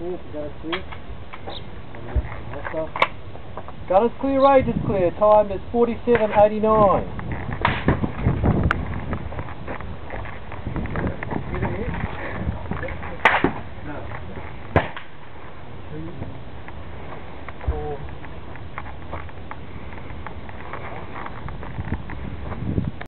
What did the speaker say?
Got us clear, range is clear. Time is 47.89.